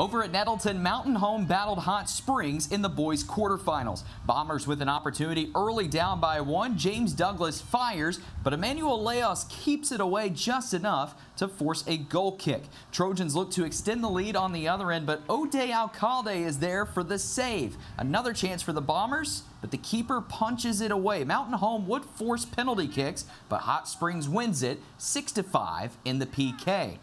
Over at Nettleton, Mountain Home battled Hot Springs in the boys quarterfinals. Bombers with an opportunity early down by one. James Douglas fires, but Emmanuel Leos keeps it away just enough to force a goal kick. Trojans look to extend the lead on the other end, but O'Day Alcalde is there for the save. Another chance for the Bombers, but the keeper punches it away. Mountain Home would force penalty kicks, but Hot Springs wins it 6-5 in the PK.